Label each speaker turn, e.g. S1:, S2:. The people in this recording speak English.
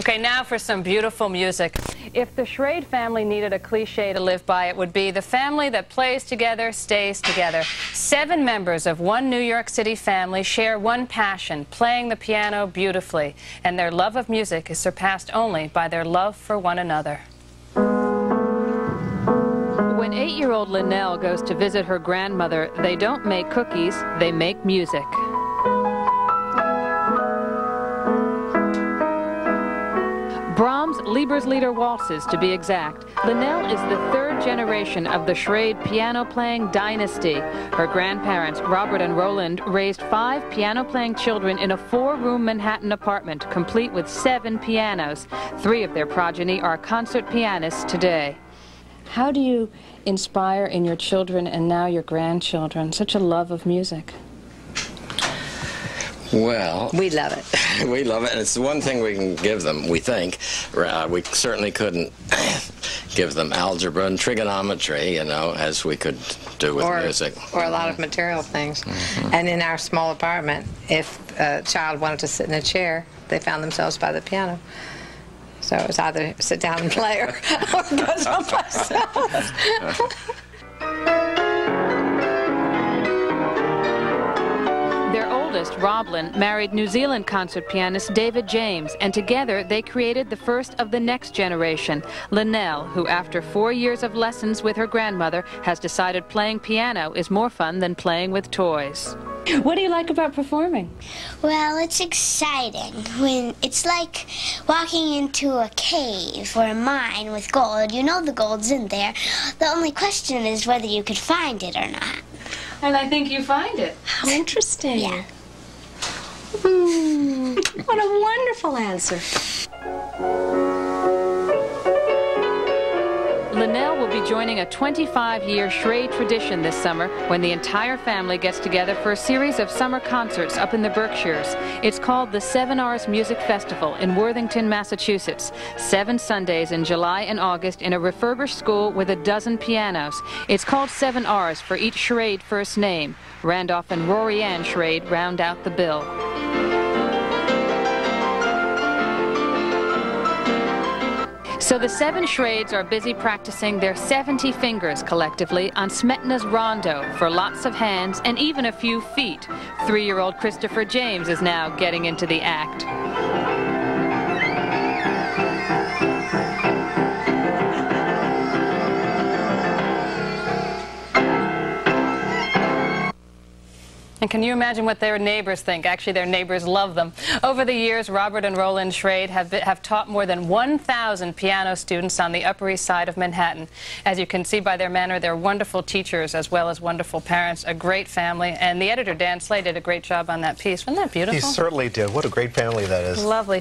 S1: Okay, now for some beautiful music. If the Schrade family needed a cliche to live by, it would be the family that plays together stays together. Seven members of one New York City family share one passion, playing the piano beautifully, and their love of music is surpassed only by their love for one another. When eight-year-old Linnell goes to visit her grandmother, they don't make cookies, they make music. Brahms' Liebeslieder waltzes, to be exact. Linnell is the third generation of the Schrade piano-playing dynasty. Her grandparents, Robert and Rolande, raised five piano-playing children in a four-room Manhattan apartment, complete with seven pianos. Three of their progeny are concert pianists today. How do you inspire in your children and now your grandchildren such a love of music?
S2: Well,
S3: we love it.
S2: we love it, and it's the one thing we can give them, we think. Uh, we certainly couldn't give them algebra and trigonometry, you know, as we could do with
S3: or,
S2: music.
S3: Or a lot of material things. Mm -hmm. And in our small apartment, if a child wanted to sit in a chair, they found themselves by the piano. So it was either sit down and play or, or go someplace else.
S1: oldest, Robelyn, married New Zealand concert pianist David James, and together they created the first of the next generation, Linnell, who after four years of lessons with her grandmother has decided playing piano is more fun than playing with toys. What do you like about performing?
S4: Well, it's exciting. When it's like walking into a cave or a mine with gold. You know the gold's in there. The only question is whether you could find it or not.
S1: And I think you find it.
S5: How interesting.
S4: Yeah.
S5: What a wonderful answer.
S1: Linnell will be joining a 25-year Schrade tradition this summer when the entire family gets together for a series of summer concerts up in the Berkshires. It's called the Sevenars Music Festival in Worthington, Massachusetts. Seven Sundays in July and August in a refurbished school with a dozen pianos. It's called Seven R's for each Schrade first name. Randolph and Rorianne Schrade round out the bill. So the seven Schrades are busy practicing their 70 fingers collectively on Smetana's rondo for lots of hands and even a few feet. Three-year-old Christopher James is now getting into the act. And can you imagine what their neighbors think? Actually, their neighbors love them. Over the years, Robert and Rolande Schrade have, have taught more than 1,000 piano students on the Upper East Side of Manhattan. As you can see by their manner, they're wonderful teachers as well as wonderful parents, a great family. And the editor, Dan Slay, did a great job on that piece. Wasn't that beautiful?
S6: He certainly did. What a great family that is.
S1: Lovely.